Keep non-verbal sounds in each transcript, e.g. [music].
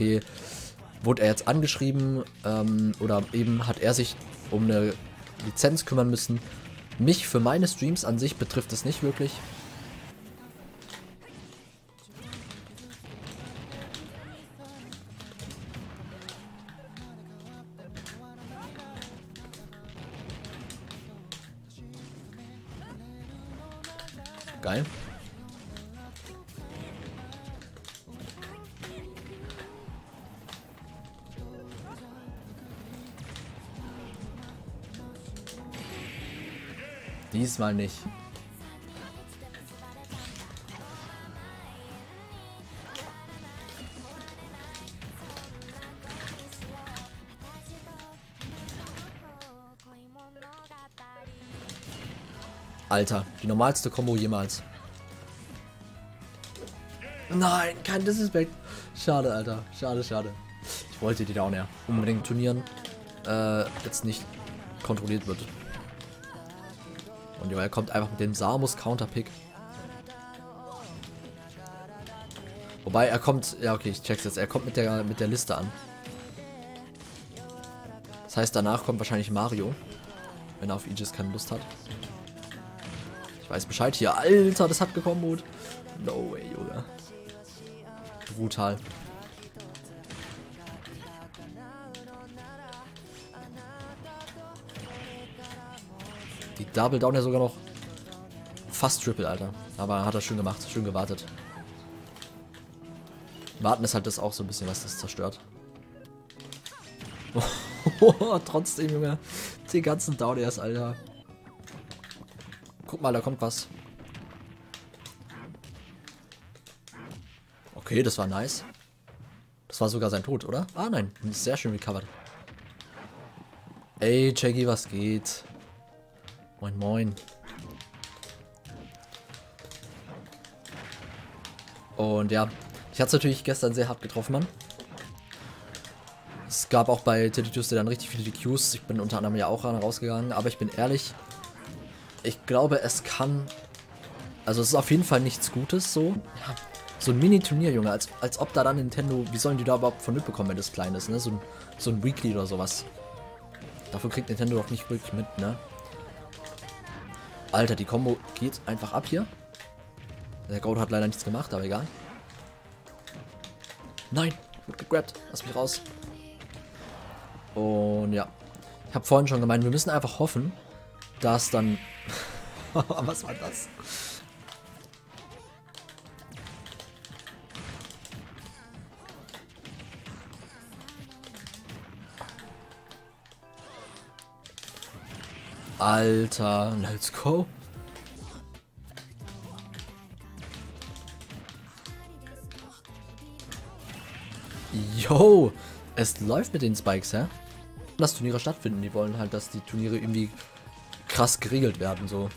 okay, wurde er jetzt angeschrieben ähm, oder eben hat er sich um eine Lizenz kümmern müssen. Mich für meine Streams an sich betrifft es nicht wirklich. Geil. Diesmal nicht. Alter, die normalste Combo jemals. Nein, kein Disrespect. Schade, Alter. Schade, schade. Ich wollte die Downer unbedingt Turnieren äh, jetzt nicht kontrolliert wird. Und er kommt einfach mit dem Samus Counterpick. Wobei er kommt, ja okay, ich check's jetzt. Er kommt mit der mit der Liste an. Das heißt, danach kommt wahrscheinlich Mario, wenn er auf Aegis keine Lust hat. Ich weiß Bescheid hier. Alter, das hat gekommen. No way, Junge. Brutal. Die Double Down ja sogar noch fast Triple, Alter. Aber hat er schön gemacht, schön gewartet. Warten ist halt das auch so ein bisschen, was das zerstört. [laughs] Trotzdem, Junge. Die ganzen Downairs, Alter. Guck mal, da kommt was. Okay, das war nice. Das war sogar sein Tod, oder? Ah, nein. Sehr schön recovered. Ey, Jaggy, was geht? Moin, moin. Und ja, ich hatte es natürlich gestern sehr hart getroffen, Mann. Es gab auch bei Teddy Tuesday dann richtig viele DQs. Ich bin unter anderem ja auch rausgegangen. Aber ich bin ehrlich, ich glaube, es kann... Also es ist auf jeden Fall nichts Gutes so. Ja, so ein Mini-Turnier, Junge. Als, als ob da dann Nintendo... Wie sollen die da überhaupt von mitbekommen, wenn das klein ist, ne? So ein, so ein Weekly oder sowas. Dafür kriegt Nintendo doch nicht wirklich mit, ne? Alter, die Combo geht einfach ab hier. Der Goat hat leider nichts gemacht, aber egal. Nein, gut gegrabt. Lass mich raus. Und ja. Ich habe vorhin schon gemeint, wir müssen einfach hoffen, dass dann... [laughs] Was war das? Alter, let's go. Yo, es läuft mit den Spikes, hä? Dass Turniere stattfinden, die wollen halt, dass die Turniere irgendwie krass geregelt werden, so.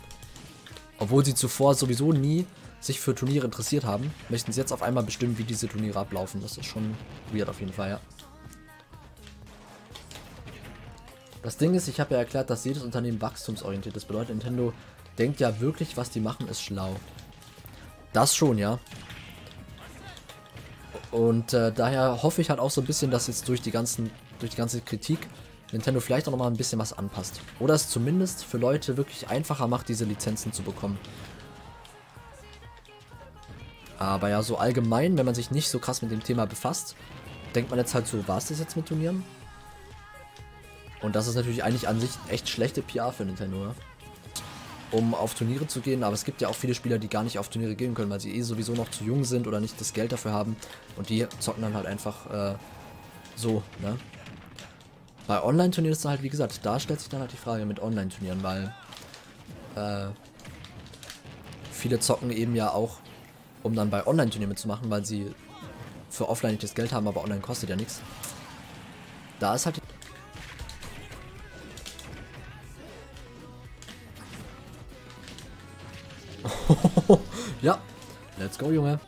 Obwohl sie zuvor sowieso nie sich für Turniere interessiert haben, möchten sie jetzt auf einmal bestimmen, wie diese Turniere ablaufen. Das ist schon weird auf jeden Fall, ja. Das Ding ist, ich habe ja erklärt, dass jedes Unternehmen wachstumsorientiert ist. Bedeutet, Nintendo denkt ja wirklich, was die machen, ist schlau. Das schon, ja. Und äh, daher hoffe ich halt auch so ein bisschen, dass jetzt durch die ganzen, durch die ganze Kritik Nintendo vielleicht auch nochmal ein bisschen was anpasst. Oder es zumindest für Leute wirklich einfacher macht, diese Lizenzen zu bekommen. Aber ja, so allgemein, wenn man sich nicht so krass mit dem Thema befasst, denkt man jetzt halt so, war es das jetzt mit Turnieren? Und das ist natürlich eigentlich an sich echt schlechte PR für Nintendo, ja? um auf Turniere zu gehen. Aber es gibt ja auch viele Spieler, die gar nicht auf Turniere gehen können, weil sie eh sowieso noch zu jung sind oder nicht das Geld dafür haben. Und die zocken dann halt einfach äh, so, ne? Bei Online-Turnieren ist es halt, wie gesagt, da stellt sich dann halt die Frage mit Online-Turnieren, weil äh, viele zocken eben ja auch, um dann bei Online-Turnieren mitzumachen, weil sie für Offline nicht das Geld haben, aber Online kostet ja nichts. Da ist halt die ja, let's go, Junge.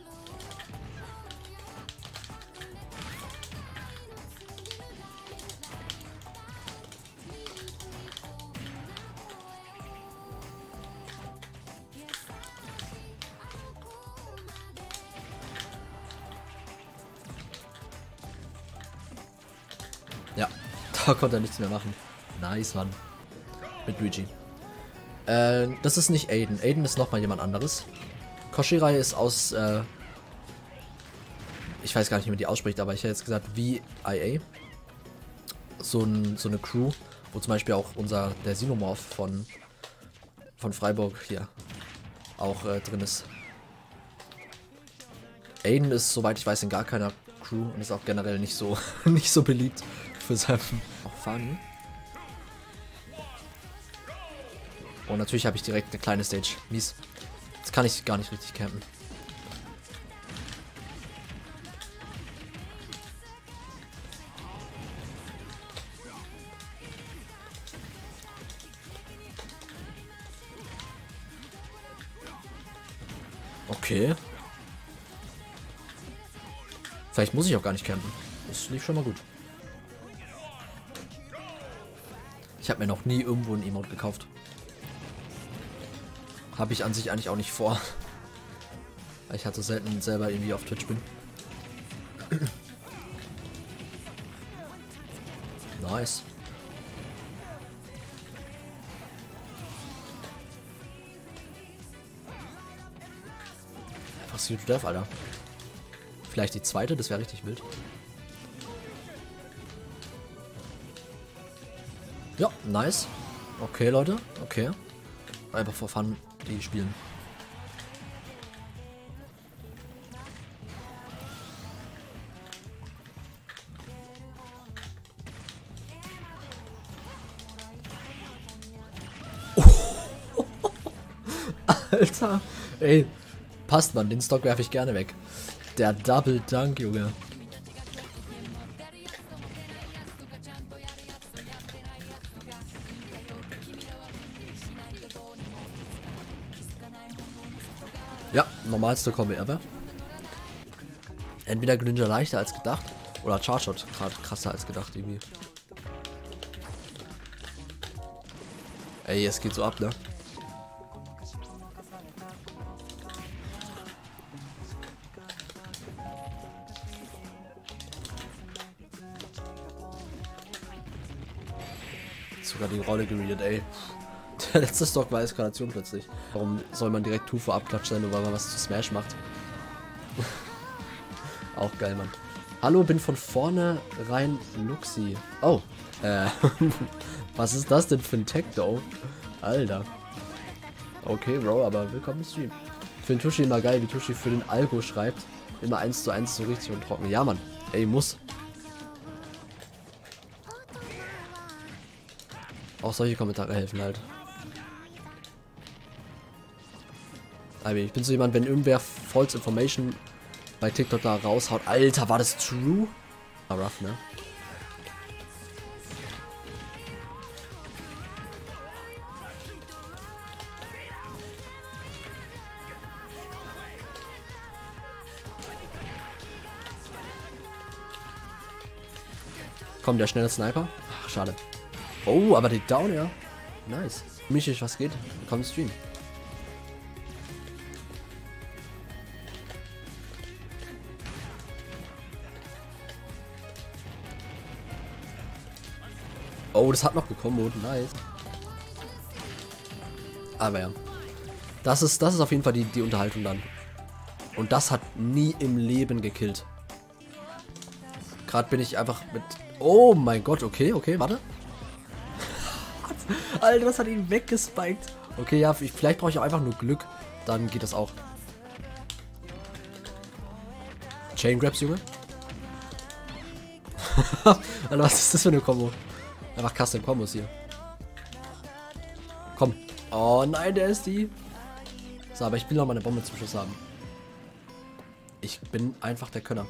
Ja, [laughs] da konnte er nichts mehr machen. Nice, Mann. Mit Luigi. Äh, das ist nicht Aiden. Aiden ist nochmal jemand anderes. Koshirai ist aus, äh, ich weiß gar nicht, wie man die ausspricht, aber ich hätte jetzt gesagt VIA. So, ein, so eine Crew, wo zum Beispiel auch unser, der Sinomorph von, von Freiburg hier auch äh, drin ist. Aiden ist, soweit ich weiß, in gar keiner Crew und ist auch generell nicht so, [laughs] nicht so beliebt für sein Funny. Und natürlich habe ich direkt eine kleine Stage. Mies. Jetzt kann ich gar nicht richtig campen. Okay. Vielleicht muss ich auch gar nicht campen. Das lief schon mal gut. Ich habe mir noch nie irgendwo ein Emote gekauft. Habe ich an sich eigentlich auch nicht vor. Weil ich hatte selten selber irgendwie auf Twitch bin. nice. Einfach Seal to Death, Alter. Vielleicht die zweite, das wäre richtig wild. Ja, nice. Okay, Leute. Okay. Einfach vor Fun die spielen. [laughs] Alter. Ey, passt man, den Stock werfe ich gerne weg. Der Double Dunk, Junge. Ja, normalste Kombi ever. Entweder Greninja leichter als gedacht oder Charshot gerade krasser als gedacht irgendwie. Ey, es geht so ab, ne? Sogar die Rolle geredet, ey. [laughs] Letzte Stock war Eskalation plötzlich. Warum soll man direkt Tufe abklatschen, nur weil man was zu Smash macht? [laughs] Auch geil, Mann. Hallo, bin von vorne rein Luxi. Oh, äh, [laughs] was ist das denn für ein Tech, though? Alter. Okay, Bro, aber willkommen im Stream. Ich finde Tushi immer geil, wie Tushi für den Algo schreibt. Immer eins zu eins so richtig und trocken. Ja, Mann. Ey, muss. Auch solche Kommentare helfen halt. Ich bin so jemand, wenn irgendwer False Information bei TikTok da raushaut. Alter, war das true? War rough, ne? Komm, der schnelle Sniper. Ach, schade. Oh, aber die Down, ja. Nice. Michisch, was geht? Komm, Stream. Oh, das hat noch gekommen, nice. Aber ja. Das ist, das ist auf jeden Fall die, die Unterhaltung dann. Und das hat nie im Leben gekillt. Gerade bin ich einfach mit... Oh mein Gott, okay, okay, warte. [laughs] Alter, das hat ihn weggespiked. Okay, ja, vielleicht brauche ich auch einfach nur Glück. Dann geht das auch. Chain Grabs, Junge. [laughs] Alter, was ist das für eine Kombo? Einfach Custom Kombos hier. Komm. Oh nein, der ist die. So, aber ich will noch mal eine Bombe zum Schluss haben. Ich bin einfach der Könner.